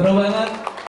Terima banget.